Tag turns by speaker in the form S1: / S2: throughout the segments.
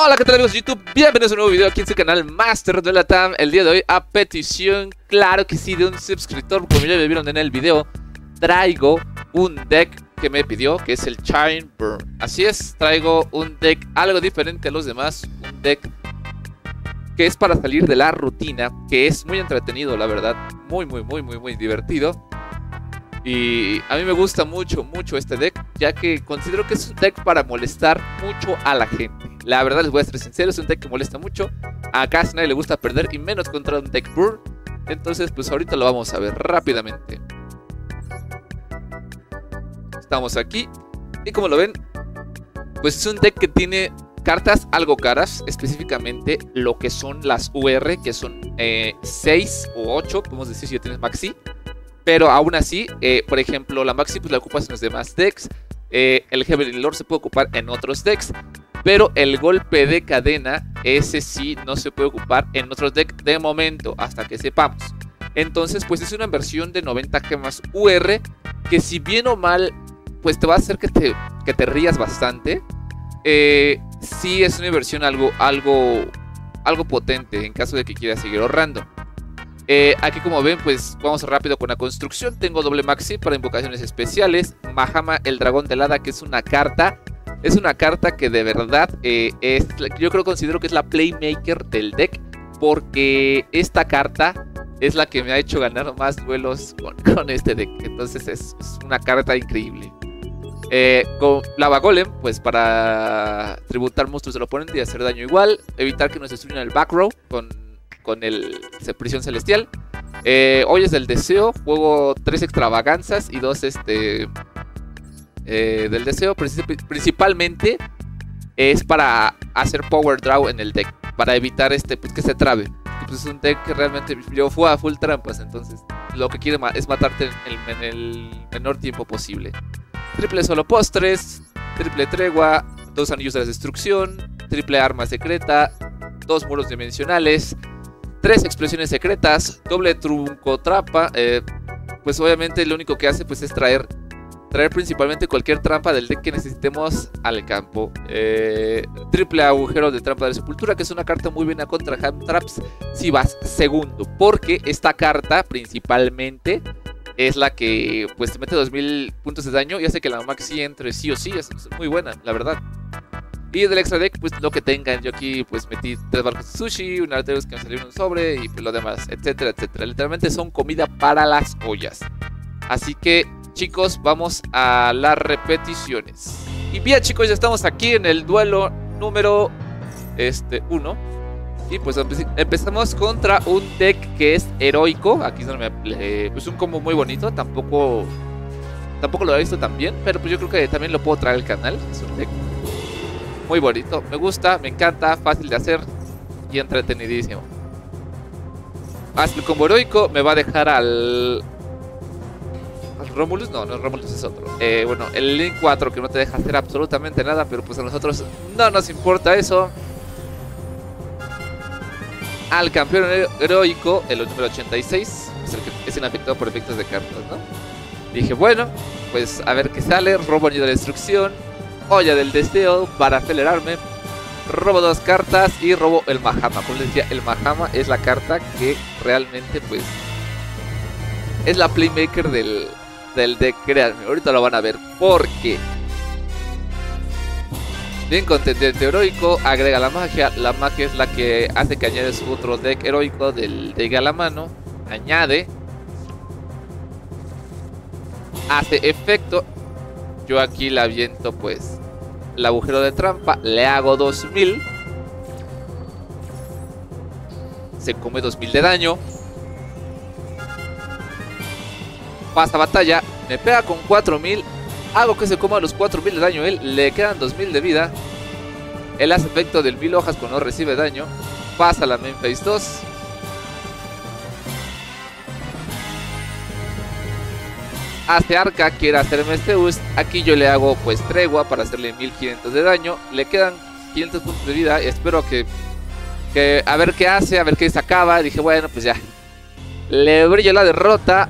S1: Hola, ¿qué tal amigos de YouTube? Bienvenidos a un nuevo video aquí en su canal Master de la TAM El día de hoy, a petición, claro que sí, de un suscriptor Como ya me vieron en el video Traigo un deck que me pidió Que es el Chine Burn Así es, traigo un deck algo diferente a los demás Un deck que es para salir de la rutina Que es muy entretenido, la verdad Muy, muy, muy, muy, muy divertido y a mí me gusta mucho, mucho este deck, ya que considero que es un deck para molestar mucho a la gente. La verdad les voy a ser sincero, es un deck que molesta mucho. A casi nadie le gusta perder y menos contra un deck burn. Entonces pues ahorita lo vamos a ver rápidamente. Estamos aquí. Y como lo ven, pues es un deck que tiene cartas algo caras, específicamente lo que son las UR, que son 6 eh, o 8, podemos decir si ya tienes Maxi. Pero aún así, eh, por ejemplo, la Maxi pues la ocupas en los demás decks. Eh, el Heavenly Lord se puede ocupar en otros decks. Pero el golpe de cadena, ese sí no se puede ocupar en otros decks de momento, hasta que sepamos. Entonces, pues es una versión de 90 gemas UR, que si bien o mal, pues te va a hacer que te, que te rías bastante. Eh, sí es una versión algo, algo, algo potente en caso de que quieras seguir ahorrando. Eh, aquí como ven, pues vamos rápido con la construcción. Tengo doble maxi para invocaciones especiales. Mahama, el dragón del hada, que es una carta. Es una carta que de verdad eh, es, yo creo considero que es la playmaker del deck. Porque esta carta es la que me ha hecho ganar más duelos con, este deck. Entonces es, una carta increíble. Eh, con Lava Golem, pues para tributar monstruos del oponente y hacer daño igual. Evitar que nos destruyan el back row con con el Prisión Celestial. Eh, hoy es del deseo, juego tres extravaganzas y dos este eh, del deseo. Principalmente es para hacer power draw en el deck, para evitar este pues, que se trabe. Pues, es un deck que realmente yo fue a full trampas, entonces lo que quiere es matarte en el, menor tiempo posible. Triple solo postres, triple tregua, dos anillos de destrucción, triple arma secreta, dos muros dimensionales, Tres explosiones secretas, doble trunco trapa. Eh, pues obviamente lo único que hace pues es traer traer principalmente cualquier trampa del deck que necesitemos al campo. Eh, triple agujero de trampa de sepultura, que es una carta muy buena contra Ham Traps si vas segundo. Porque esta carta principalmente es la que pues te mete 2000 puntos de daño y hace que la maxi entre sí o sí. Es muy buena, la verdad. Y del extra deck, pues lo que tengan. Yo aquí pues metí tres barcos de sushi, un Arteus que me salió en un sobre y pues lo demás, etcétera, etcétera. Literalmente son comida para las ollas. Así que chicos, vamos a las repeticiones. Y bien chicos, ya estamos aquí en el duelo número este 1. Y pues empezamos contra un deck que es heroico. Aquí es donde me, eh, pues un combo muy bonito. Tampoco, tampoco lo he visto tan bien, pero pues yo creo que también lo puedo traer al canal. Es un deck muy bonito. Me gusta, me encanta, fácil de hacer y entretenidísimo. Hasta el combo heroico me va a dejar al... ¿Al Romulus? No, no, Romulus es otro. Eh, bueno, el Link 4 que no te deja hacer absolutamente nada, pero pues a nosotros no nos importa eso. Al campeón heroico, el número 86, es el que es inafectado por efectos de cartas, ¿no? Dije, bueno, pues a ver qué sale. Robo de destrucción olla del deseo para acelerarme. Robo dos cartas y robo el Mahama. Como les decía, el Mahama es la carta que realmente pues es la playmaker del, del deck. Créanme, ahorita lo van a ver. Porque Bien contendente heroico, agrega la magia. La magia es la que hace que añades otro deck heroico del deck a la mano. Añade. Hace efecto. Yo aquí la aviento pues el agujero de trampa, le hago 2000. Se come 2000 de daño. Pasa batalla, me pega con 4000. Hago que se coma los 4000 de daño él, le quedan 2000 de vida. Él hace efecto del 1000 hojas cuando recibe daño. Pasa la main phase 2. hace arca, quiere hacerme este boost. Aquí yo le hago pues tregua para hacerle 1500 de daño. Le quedan 500 puntos de vida. Espero que, que a ver qué hace, a ver qué sacaba. Dije, bueno, pues ya. Le brillo la derrota.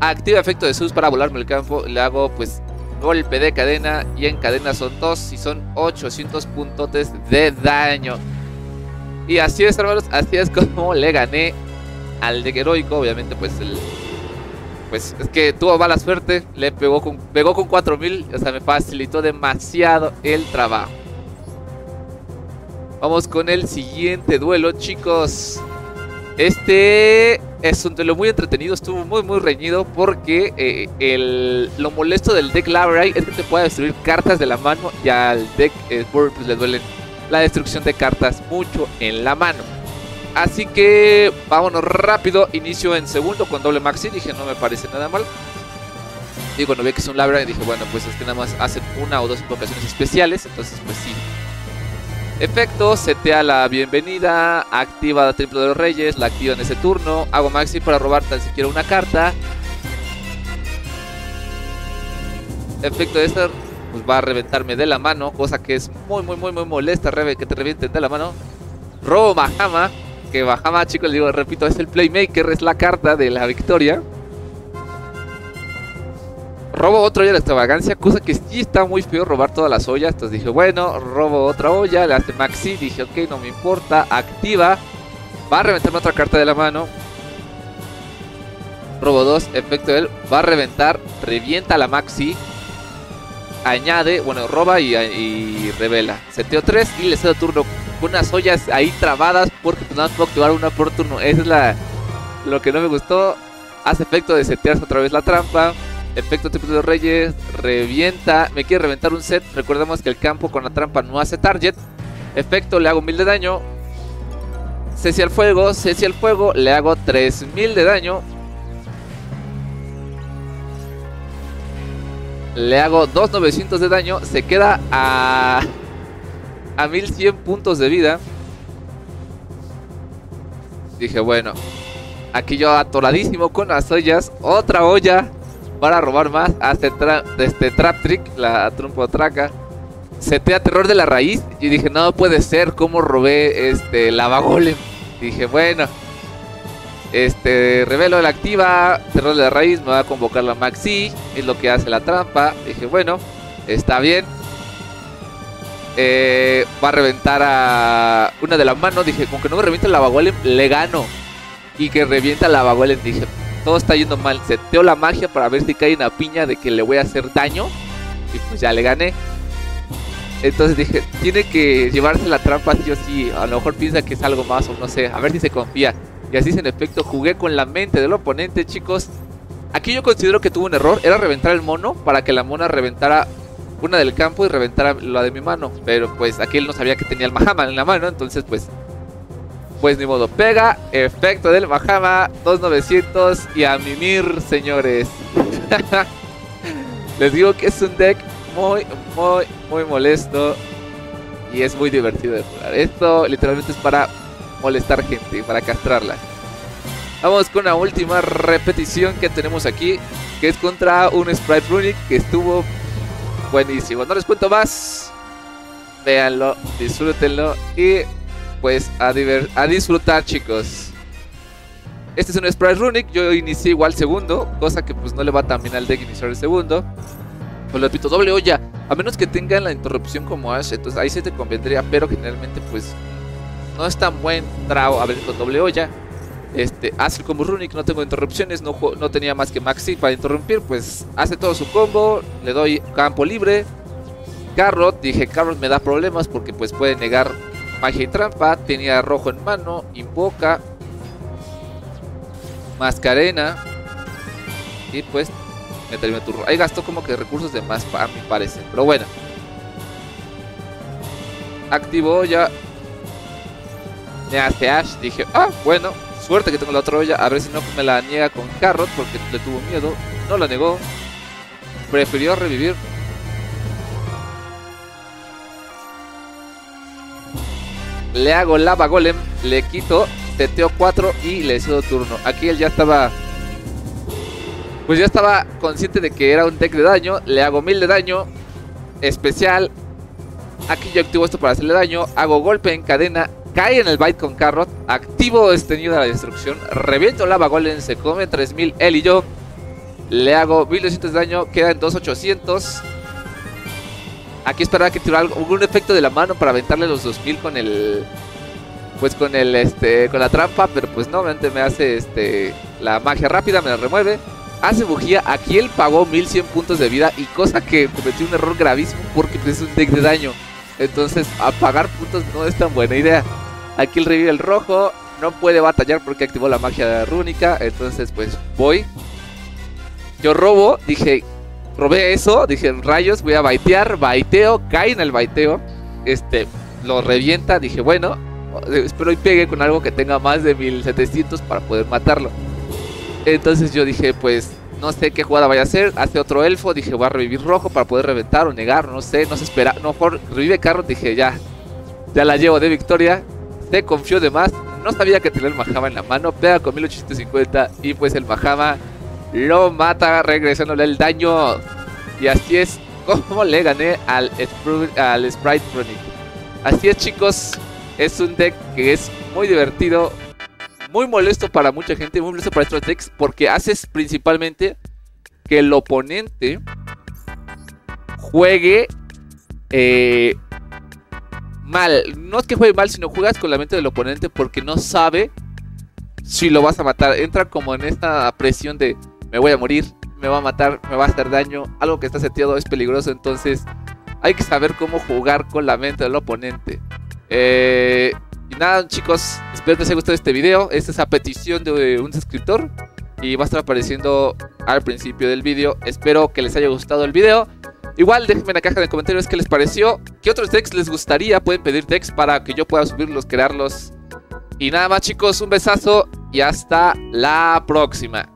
S1: Activa efecto de sus para volarme el campo. Le hago pues golpe de cadena y en cadena son 2 y son 800 puntos de daño. Y así es, hermanos, así es como le gané al de heroico. Obviamente, pues el. Pues es que tuvo mala suerte. Le pegó con, pegó con 4000. O sea, me facilitó demasiado el trabajo. Vamos con el siguiente duelo, chicos. Este es un duelo muy entretenido, estuvo muy muy reñido porque eh, el, lo molesto del deck Labrai es que te puede destruir cartas de la mano y al deck eh, pues, le duelen la destrucción de cartas mucho en la mano. Así que vámonos rápido, inicio en segundo con doble maxi, dije no me parece nada mal. Y cuando vi que es un Labra dije bueno pues es que nada más hacen una o dos invocaciones especiales, entonces pues sí. Efecto, setea la bienvenida, activa la triple de los reyes, la activa en ese turno, hago maxi para robar tan siquiera una carta. Efecto de pues va a reventarme de la mano, cosa que es muy, muy, muy, muy molesta que te revienten de la mano. Robo Mahama, que Mahama, chicos, digo, repito, es el Playmaker, es la carta de la victoria. Robo otra olla de extravagancia, cosa que sí está muy feo robar todas las ollas. Entonces dije, bueno, robo otra olla, le hace Maxi. Dije, ok, no me importa, activa. Va a reventarme otra carta de la mano. Robo 2, efecto de él, va a reventar, revienta la Maxi añade, bueno, roba y, revela. Seteo 3 y le cedo turno con unas ollas ahí trabadas porque pues nada más puedo activar una por turno. Esa es la, lo que no me gustó. Hace efecto de setearse otra vez la trampa. Efecto triple de reyes, revienta, me quiere reventar un set. Recordemos que el campo con la trampa no hace target. Efecto, le hago 1000 de daño. Ceci al fuego, ceci al fuego, le hago 3000 de daño. Le hago 2900 de daño. Se queda a... A 1100 puntos de vida. Dije, bueno. Aquí yo atoradísimo con las ollas. Otra olla. Para robar más. Hasta este Trap Trick. La trompo traca. Setea terror de la raíz. Y dije, no puede ser. ¿Cómo robé este lava golem? Dije, bueno. Este, revelo la activa, cerro de la raíz, me va a convocar la Maxi, es lo que hace la trampa. Dije, bueno, está bien. Eh, va a reventar a una de las manos. Dije, con que no me revienta la Golem, le gano. Y que revienta la Golem, dije, todo está yendo mal. Seteo la magia para ver si cae una piña de que le voy a hacer daño. Y pues ya le gané. Entonces dije, tiene que llevarse la trampa sí sí. A lo mejor piensa que es algo más o no sé. A ver si se confía. Y así en efecto jugué con la mente del oponente, chicos. Aquí yo considero que tuvo un error. Era reventar el mono para que la mona reventara una del campo y reventara la de mi mano. Pero pues aquí él no sabía que tenía el Mahama en la mano. Entonces pues... Pues ni modo. Pega, efecto del Mahama, 2900 y a mimir, señores. Les digo que es un deck muy, muy, muy molesto. Y es muy divertido de jugar. Esto literalmente es para molestar gente, para castrarla. Vamos con la última repetición que tenemos aquí, que es contra un Sprite Runic que estuvo buenísimo. No les cuento más. Véanlo, disfrútenlo y pues a, a disfrutar chicos. Este es un Sprite Runic, yo inicié igual segundo, cosa que pues no le va tan bien al deck iniciar el segundo. Pues lo repito, doble olla, a menos que tengan la interrupción como Ash, entonces ahí se te convendría, pero generalmente pues no es tan buen trago a ver con doble olla. Este, hace el combo Runic, no tengo interrupciones, no, no tenía más que Maxi para interrumpir, pues hace todo su combo, le doy campo libre. Carrot, dije Carrot me da problemas porque pues puede negar magia y trampa, tenía rojo en mano, invoca, mascarena y pues me terminó turno. Ahí gastó como que recursos de más para mi parece, pero bueno. Activó ya me hace Ash. Dije, ah, bueno, suerte que tengo la otra olla. A ver si no me la niega con Carrot porque le tuvo miedo. No la negó. Prefirió revivir. Le hago lava golem, le quito, teteo 4 y le cedo turno. Aquí él ya estaba... Pues ya estaba consciente de que era un deck de daño. Le hago 1000 de daño. Especial. Aquí yo activo esto para hacerle daño. Hago golpe en cadena cae en el bite con Carrot, activo este nido de la destrucción, reviento lava golem, se come 3000 él y yo. Le hago 1200 de daño, quedan 2800. Aquí esperaba que tirara algún efecto de la mano para aventarle los 2000 con el pues con el este con la trampa, pero pues no, me hace este la magia rápida, me la remueve. Hace bujía, aquí él pagó 1100 puntos de vida y cosa que cometió un error gravísimo porque pues, es un deck de daño. Entonces, apagar puntos no es tan buena idea. Aquí el revive el rojo, no puede batallar porque activó la magia rúnica, entonces pues voy. Yo robo, dije, robé eso, dije, rayos, voy a baitear, baiteo, cae en el baiteo, este, lo revienta, dije, bueno, espero y pegue con algo que tenga más de 1700 para poder matarlo. Entonces yo dije, pues no sé qué jugada vaya a hacer. Hace otro elfo, dije, voy a revivir rojo para poder reventar o negar, no sé, no se espera. No, mejor revive carro, dije, ya, ya la llevo de victoria. Se confió de más. No sabía que tenía el Mahama en la mano. Pega con 1850 y pues el Mahama lo mata regresándole el daño. Y así es como le gané al, al Sprite Chronic. Así es chicos, es un deck que es muy divertido, muy molesto para mucha gente, muy molesto para estos decks, porque haces principalmente que el oponente juegue eh, mal. No es que juegue mal, sino juegas con la mente del oponente porque no sabe si lo vas a matar. Entra como en esta presión de me voy a morir, me va a matar, me va a hacer daño. Algo que está seteado es peligroso, entonces hay que saber cómo jugar con la mente del oponente. Eh, y nada, chicos, espero que les haya gustado este video. Esta es a petición de un suscriptor y va a estar apareciendo al principio del video. Espero que les haya gustado el video. Igual déjenme en la caja de comentarios qué les pareció. ¿Qué otros decks les gustaría? Pueden pedir decks para que yo pueda subirlos, crearlos. Y nada más chicos, un besazo y hasta la próxima.